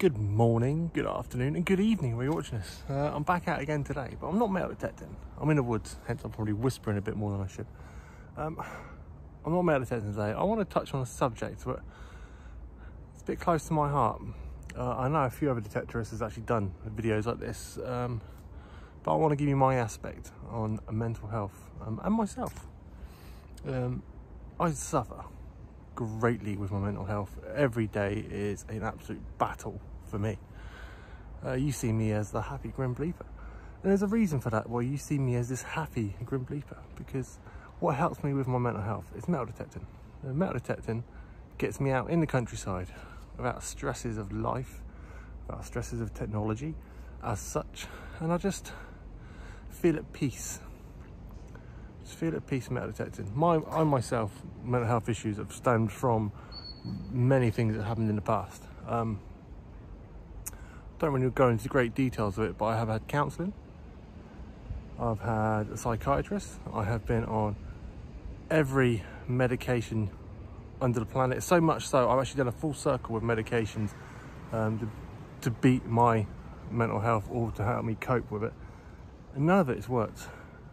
Good morning, good afternoon, and good evening you're watching this. Uh, I'm back out again today, but I'm not metal detecting. I'm in the woods, hence I'm probably whispering a bit more than I should. Um, I'm not metal detecting today. I want to touch on a subject, but it's a bit close to my heart. Uh, I know a few other detectorists has actually done videos like this, um, but I want to give you my aspect on mental health um, and myself. Um, I suffer greatly with my mental health. Every day is an absolute battle for me. Uh, you see me as the happy grim bleeper. And there's a reason for that why you see me as this happy grim bleeper because what helps me with my mental health is metal detecting. And metal detecting gets me out in the countryside without stresses of life, without stresses of technology as such. And I just feel at peace. Feel at peace metal detecting. My, I myself, mental health issues have stemmed from many things that happened in the past. Um, don't really go into great details of it, but I have had counselling. I've had a psychiatrist. I have been on every medication under the planet. So much so, I've actually done a full circle with medications um, to, to beat my mental health or to help me cope with it. And none of it has worked.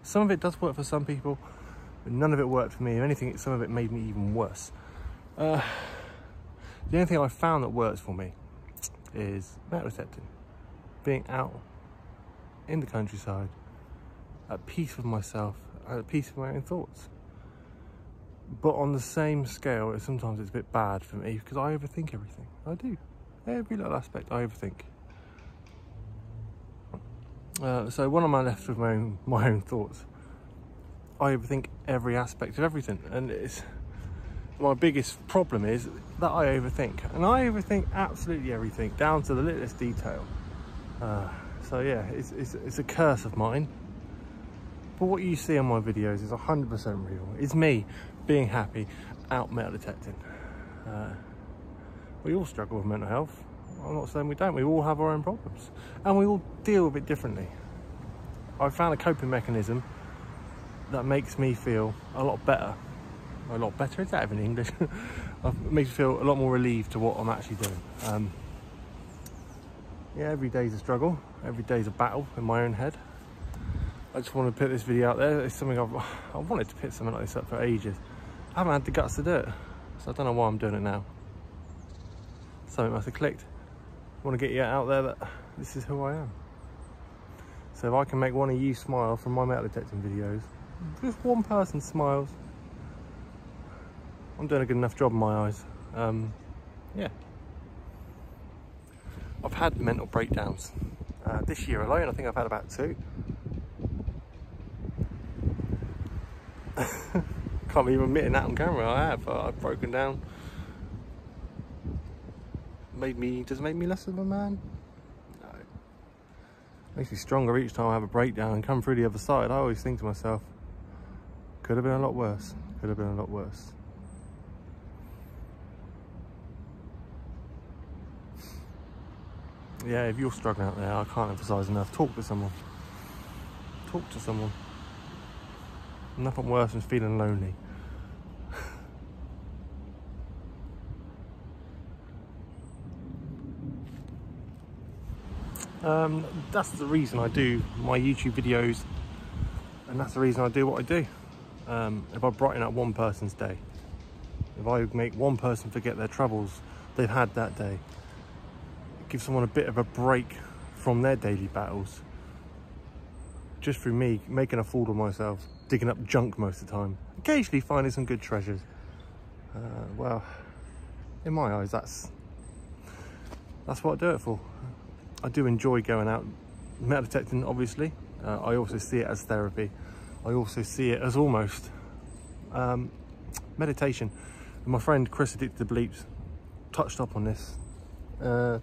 Some of it does work for some people, but none of it worked for me. If anything, some of it made me even worse. Uh, the only thing I found that works for me is metal detecting. Being out in the countryside, at peace with myself, at peace with my own thoughts. But on the same scale, sometimes it's a bit bad for me because I overthink everything. I do. Every little aspect I overthink. Uh, so when am I left with my own, my own thoughts? I overthink every aspect of everything, and it's my biggest problem is that I overthink, and I overthink absolutely everything down to the littlest detail. Uh, so yeah, it's, it's, it's a curse of mine. But what you see on my videos is 100% real. It's me being happy, out metal detecting. Uh, we all struggle with mental health. I'm not saying we don't. We all have our own problems, and we all deal with it differently. I found a coping mechanism that makes me feel a lot better a lot better. Is that even English? it makes me feel a lot more relieved to what I'm actually doing. Um, yeah, every day's a struggle. Every day's a battle in my own head. I just want to put this video out there. It's something I've I wanted to put something like this up for ages. I haven't had the guts to do it, so I don't know why I'm doing it now. Something must have clicked. I want to get you out there that this is who I am. So if I can make one of you smile from my metal detecting videos, just one person smiles, I'm doing a good enough job in my eyes. Um, yeah. I've had mental breakdowns. Uh, this year alone, I think I've had about two. Can't even admit that on camera, I have. I've broken down. Made me, does it make me less of a man? No. Makes me stronger each time I have a breakdown and come through the other side. I always think to myself, could have been a lot worse. Could have been a lot worse. yeah, if you're struggling out there, I can't emphasise enough, talk to someone. Talk to someone. Nothing worse than feeling lonely. Um, that's the reason I do my YouTube videos and that's the reason I do what I do. Um, if I brighten up one person's day, if I make one person forget their troubles they've had that day, give someone a bit of a break from their daily battles just through me making a fool of myself digging up junk most of the time occasionally finding some good treasures uh, well in my eyes that's that's what I do it for I do enjoy going out metal detecting obviously. Uh, I also see it as therapy. I also see it as almost um, meditation. My friend Chris Addicted to Bleeps touched up on this uh,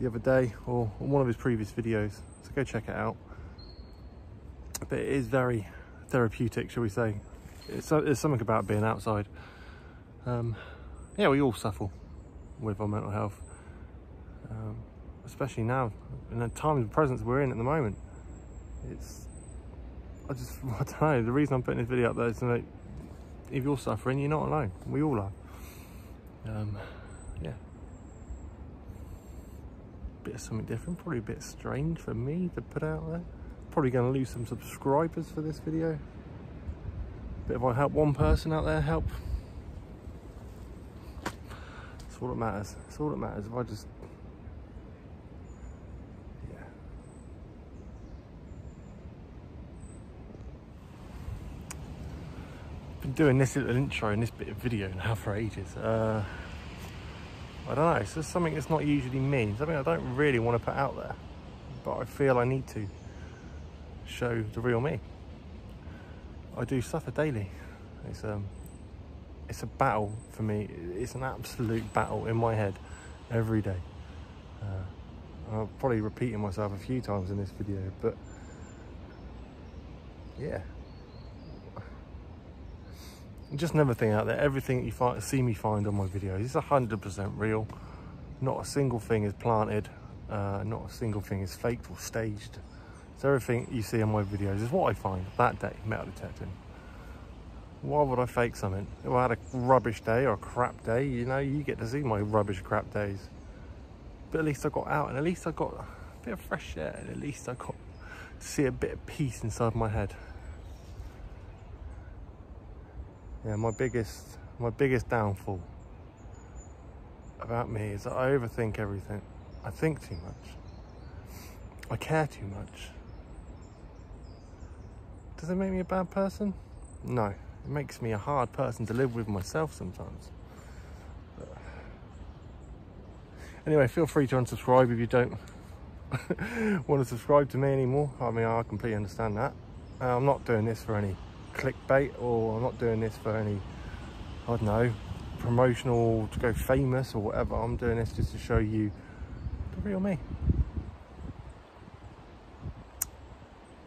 the other day or on one of his previous videos. So go check it out. But it is very therapeutic shall we say. It's, there's something about being outside. Um, yeah we all suffer with our mental health. Um, especially now in the time of presence we're in at the moment it's I just I don't know the reason I'm putting this video up there is that if you're suffering you're not alone we all are um, yeah bit of something different, probably a bit strange for me to put out there. Probably going to lose some subscribers for this video. But if I help one person out there, help. That's all that matters. That's all that matters. If I just been doing this little intro and this bit of video now for ages. Uh, I don't know, it's just something that's not usually me, something I don't really want to put out there, but I feel I need to show the real me. I do suffer daily. It's um, it's a battle for me. It's an absolute battle in my head every day. Uh, I'm probably repeating myself a few times in this video, but yeah, just another thing out there, everything you find, see me find on my videos is 100% real. Not a single thing is planted, uh, not a single thing is faked or staged. So everything you see on my videos is what I find that day, metal detecting. Why would I fake something? If I had a rubbish day or a crap day, you know, you get to see my rubbish crap days. But at least I got out and at least I got a bit of fresh air and at least I got to see a bit of peace inside my head yeah, my biggest my biggest downfall about me is that I overthink everything. I think too much. I care too much. Does it make me a bad person? No. It makes me a hard person to live with myself sometimes. Anyway, feel free to unsubscribe if you don't want to subscribe to me anymore. I mean, I completely understand that. Uh, I'm not doing this for any clickbait or I'm not doing this for any, I don't know, promotional to go famous or whatever. I'm doing this just to show you the real me.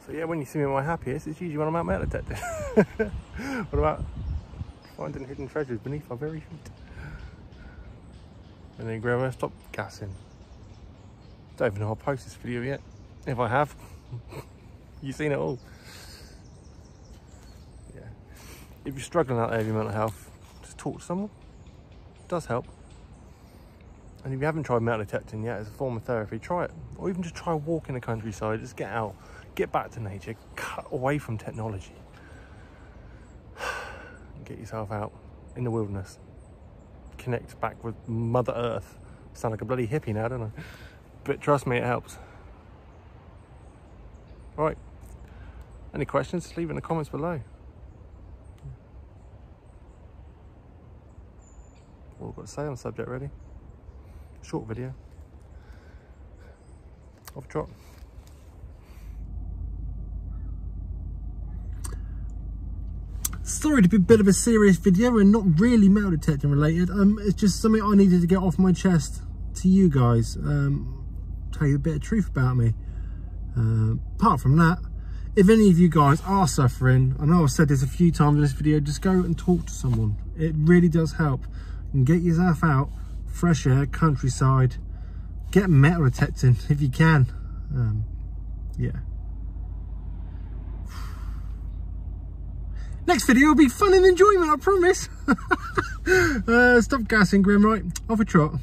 So yeah, when you see me at my happiest, it's usually when I'm out metal detecting. what about finding hidden treasures beneath our very feet? And then grab stop gassing. Don't even know I'll post this video yet. If I have, you've seen it all if you're struggling out there with your mental health, just talk to someone. It does help. And if you haven't tried metal detecting yet as a form of therapy, try it. Or even just try a walk in the countryside, just get out, get back to nature, cut away from technology. get yourself out in the wilderness. Connect back with Mother Earth. Sound like a bloody hippie now, don't I? But trust me, it helps. All right. Any questions, leave in the comments below. All I've got to say on the subject really. Short video. Off trot. Sorry to be a bit of a serious video and not really metal detecting related. Um, it's just something I needed to get off my chest to you guys. Um, tell you a bit of truth about me. Uh, apart from that, if any of you guys are suffering, I know I've said this a few times in this video, just go and talk to someone. It really does help and get yourself out, fresh air, countryside, get metal detecting if you can. Um, yeah. Next video will be fun and enjoyment, I promise. uh, stop gassing, Grim, right? Off a trot.